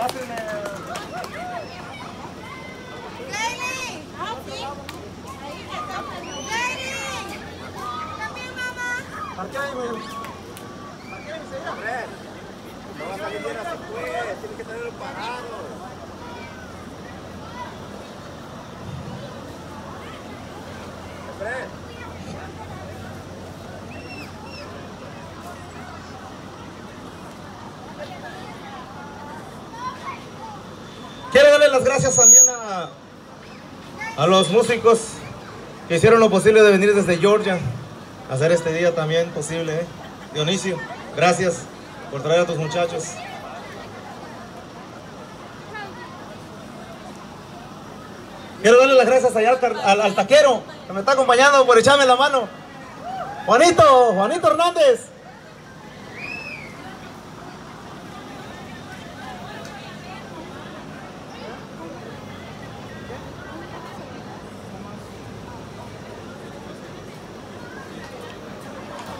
来来来来来来来来来来来来 las gracias también a, a los músicos que hicieron lo posible de venir desde Georgia a hacer este día también posible. ¿eh? Dionisio, gracias por traer a tus muchachos. Quiero darle las gracias allá al- al taquero que me está acompañando por echarme la mano. Juanito, Juanito Hernández.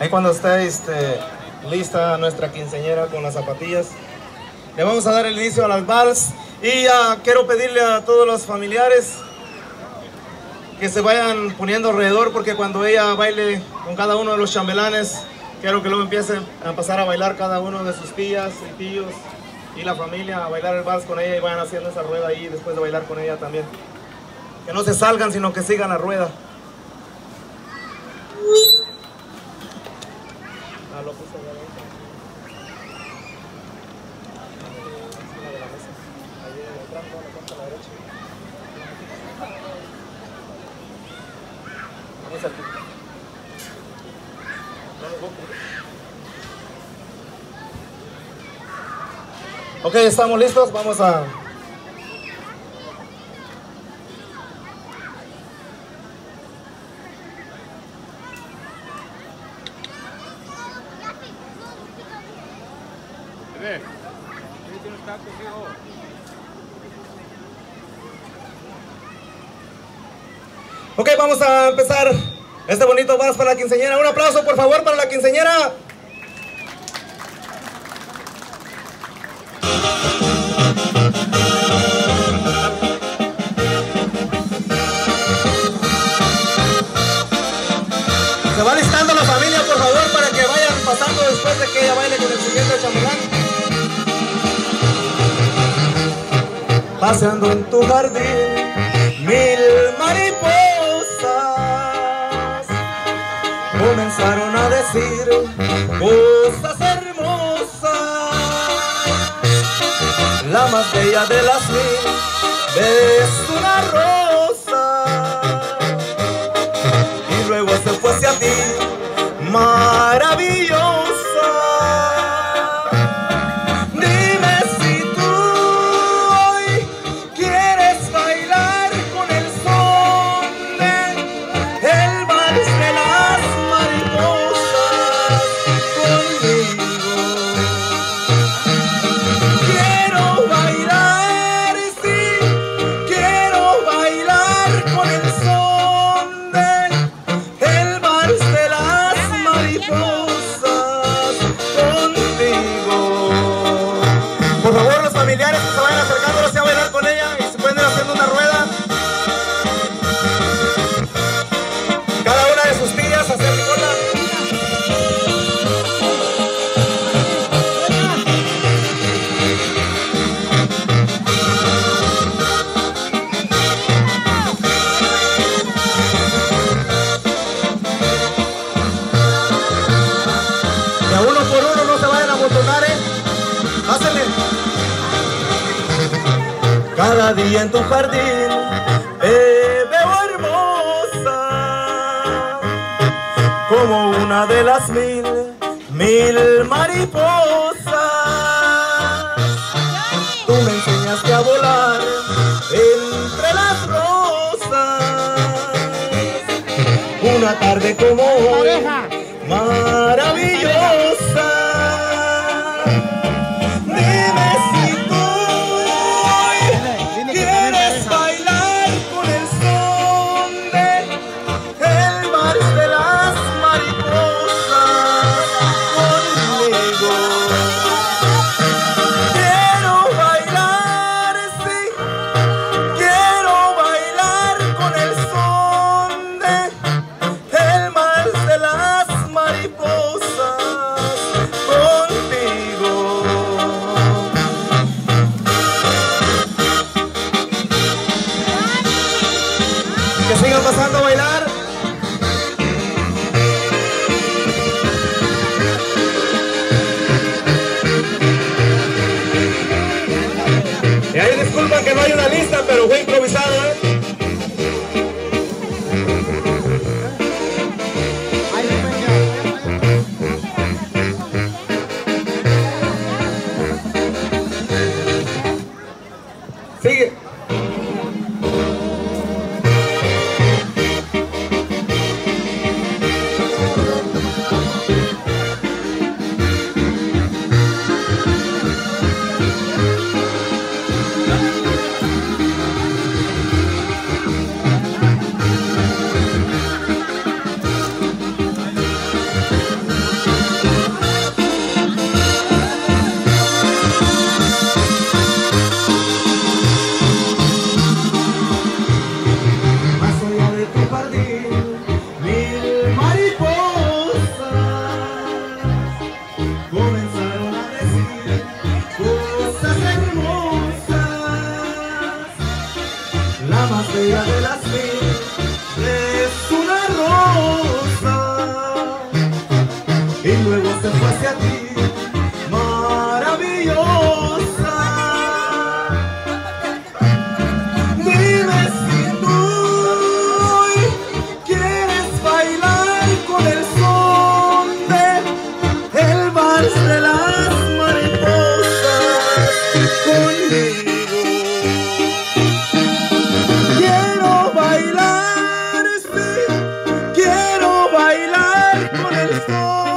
Ahí cuando esté este, lista nuestra quinceñera con las zapatillas, le vamos a dar el inicio a las vals y ya quiero pedirle a todos los familiares que se vayan poniendo alrededor porque cuando ella baile con cada uno de los chambelanes, quiero que luego empiecen a pasar a bailar cada uno de sus tías y tíos y la familia a bailar el vals con ella y vayan haciendo esa rueda ahí después de bailar con ella también. Que no se salgan, sino que sigan la rueda. Ah, lo puse allá adentro. Encima de la mesa. Ahí en el trampo, la parte de la derecha. Vamos aquí. No nos voy a cubrir. Ok, estamos listos. Vamos a. Ok, vamos a empezar este bonito vals para la quinceñera. Un aplauso, por favor, para la quinceñera. En tu jardín, mil mariposas comenzaron a decir cosas hermosas. La más bella de las mil Cada día en tu jardín te veo hermosa como una de las mil, mil mariposas. Tú me enseñaste a volar entre las rosas. Una tarde como hoy, maravillosa. hay una lista, pero fue improvisada. Oh.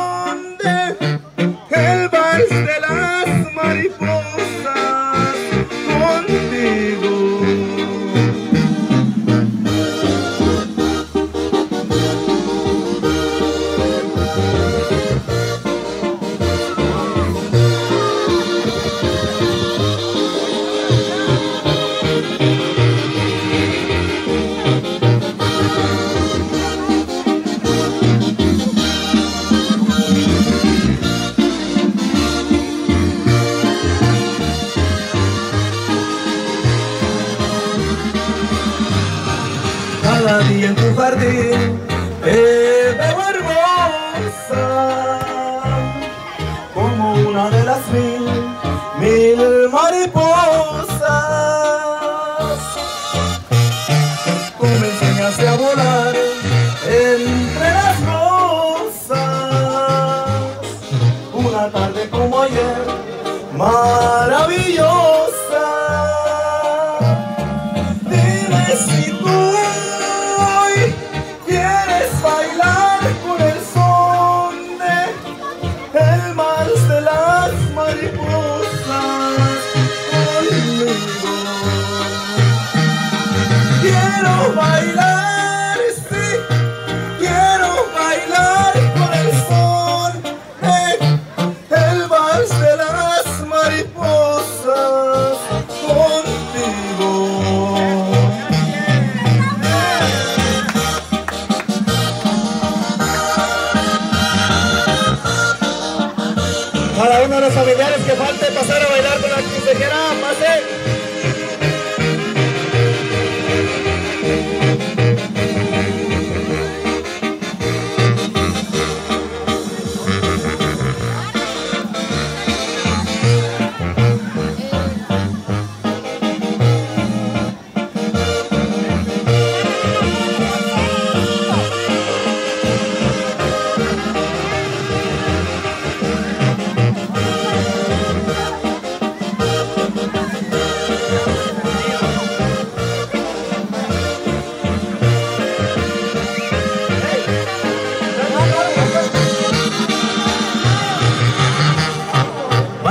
los familiares que falten pasar a bailar con la quinceañera, pase.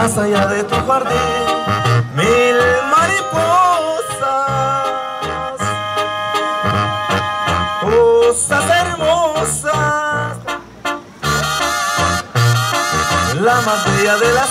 más allá de tu jardín, mil mariposas, cosas hermosas, la más bella de las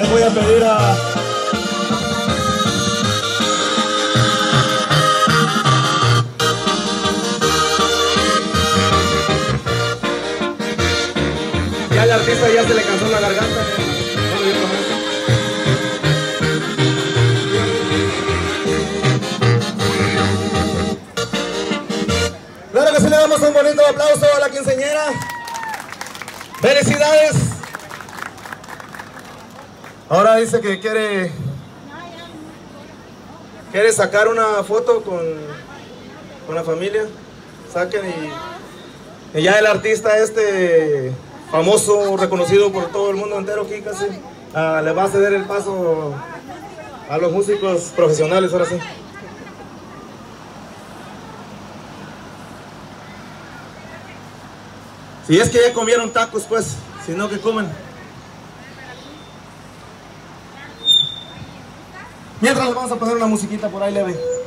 Les voy a pedir a... Ya el artista ya se le cansó la garganta. Le más. Claro que sí le damos un bonito aplauso a la quinceñera. ¡Felicidades! Ahora dice que quiere quiere sacar una foto con, con la familia. Saquen y, ya el artista este famoso, reconocido por todo el mundo entero aquí ah, le va a ceder el paso a los músicos profesionales ahora sí. Si es que ya comieron tacos, pues, si no que comen. Mientras les vamos a poner una musiquita por ahí leve.